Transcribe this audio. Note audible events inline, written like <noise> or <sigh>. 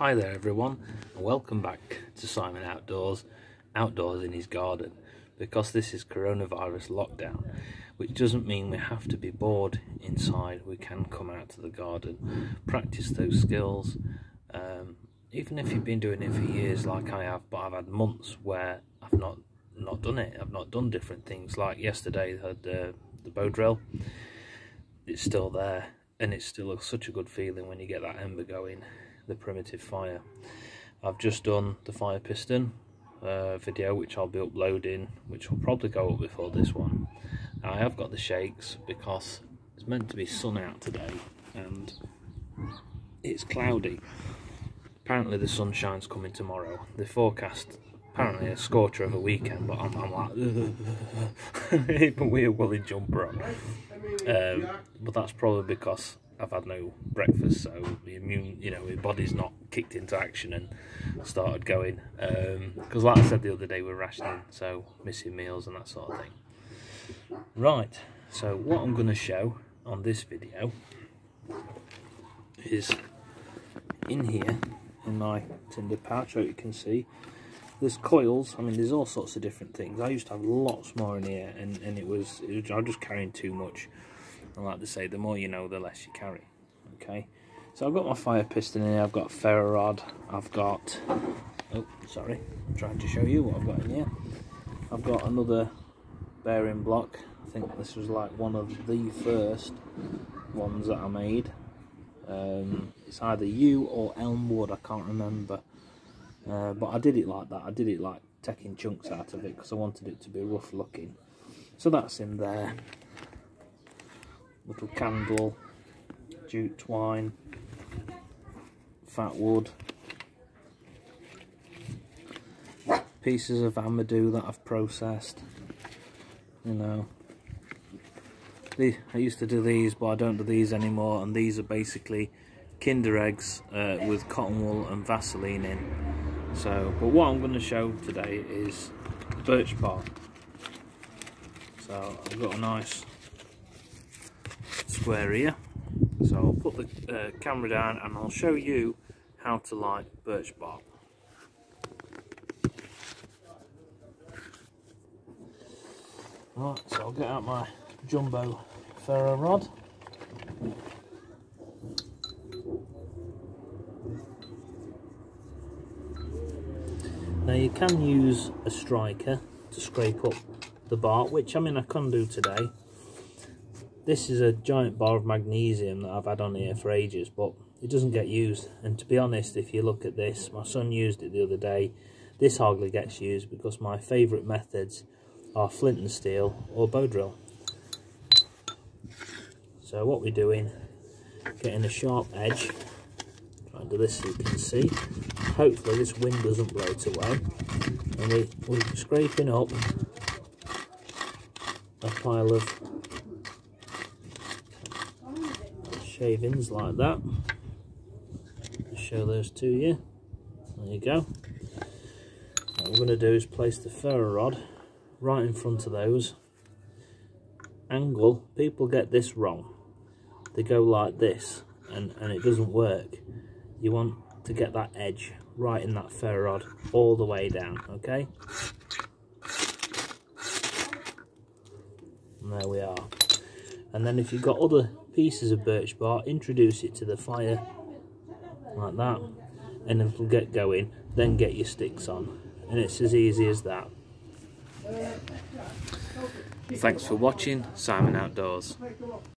Hi there everyone and welcome back to Simon Outdoors, outdoors in his garden because this is coronavirus lockdown which doesn't mean we have to be bored inside, we can come out to the garden, practice those skills. Um, even if you've been doing it for years like I have but I've had months where I've not not done it, I've not done different things. Like yesterday I had uh, the bow drill, it's still there and it's still such a good feeling when you get that ember going the primitive fire. I've just done the fire piston uh, video which I'll be uploading which will probably go up before this one. I have got the shakes because it's meant to be sun out today and it's cloudy. Apparently the sunshine's coming tomorrow. The forecast apparently a scorcher of a weekend but I'm, I'm like <laughs> even with a woolly jumper on. Um, but that's probably because I've had no breakfast, so the immune, you know, my body's not kicked into action and started going. Because, um, like I said the other day, we're rationing, so missing meals and that sort of thing. Right, so what I'm going to show on this video is in here in my tinder pouch, so you can see there's coils. I mean, there's all sorts of different things. I used to have lots more in here, and and it was, it was I was just carrying too much. I like to say, the more you know, the less you carry. Okay, so I've got my fire piston in here, I've got ferro rod, I've got, oh, sorry, I'm trying to show you what I've got in here. I've got another bearing block. I think this was like one of the first ones that I made. Um, it's either yew or elmwood, I can't remember. Uh, but I did it like that. I did it like taking chunks out of it because I wanted it to be rough looking. So that's in there little candle, jute twine, fat wood, pieces of amadou that I've processed, you know. The, I used to do these, but I don't do these anymore, and these are basically Kinder eggs uh, with cotton wool and Vaseline in. So, but what I'm going to show today is birch bark. So I've got a nice square here. So I'll put the uh, camera down and I'll show you how to light birch bark. Right, so I'll get out my jumbo ferro rod. Now you can use a striker to scrape up the bark, which I mean I can do today this is a giant bar of magnesium that I've had on here for ages, but it doesn't get used. And to be honest, if you look at this, my son used it the other day. This hardly gets used because my favourite methods are flint and steel or bow drill. So what we're doing, getting a sharp edge, trying to do this so you can see. Hopefully this wind doesn't blow it away. And we, we're scraping up a pile of shavings like that. show those to you. There you go. What we're going to do is place the ferro rod right in front of those. Angle, people get this wrong. They go like this and, and it doesn't work. You want to get that edge right in that ferro rod all the way down, okay? And there we are. And then if you've got other pieces of birch bark, introduce it to the fire like that and it'll get going, then get your sticks on. And it's as easy as that. Thanks for watching, Simon Outdoors.